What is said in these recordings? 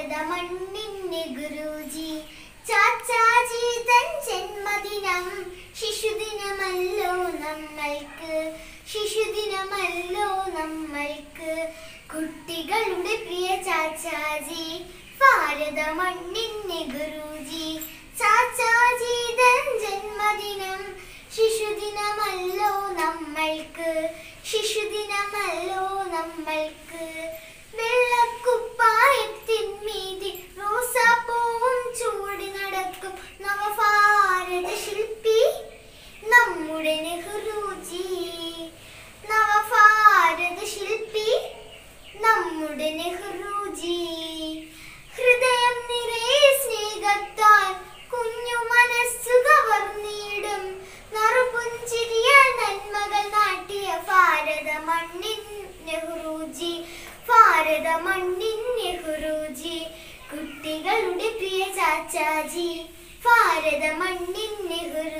ഭാരത മണ്ണിന്റെ ഗുരുജി. ചാച്ചാജി തൻ ജന്മദിനം. ശിശുദിനമല്ലോ നമ്മൾക്ക്. ശിശുദിനമല്ലോ നമ്മൾക്ക്. കുട്ടികളുടെ പ്രിയ ചാച്ചാജി ഭാരത മണ്ണിന്റെ ഗുരുജി. ചാച്ചാജി തൻ ജന്മദിനം. ശിശുദിനമല്ലോ നമ്മൾക്ക്. ശിശുദിനമല്ലോ നമ്മൾക്ക്. നമ്മുടെ ഹൃദയം നിറയെ സ്നേഹത്താൽ കുഞ്ഞു മനസ്സു കവർന്നിടും. നറുപുഞ്ചിരിയാൽ നന്മകൾ നാട്ടിയ ഭാരത മണ്ണിൻ നെഹ്റുജി ഭാരത മണ്ണിൻ നെഹ്റുജി. കുട്ടികളുടെ പ്രിയ ചാച്ചാജി ഭാരത മണ്ണിൻ നെഹ്റുജി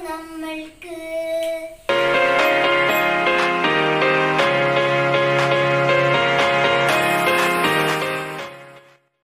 നമ്മൾക്ക്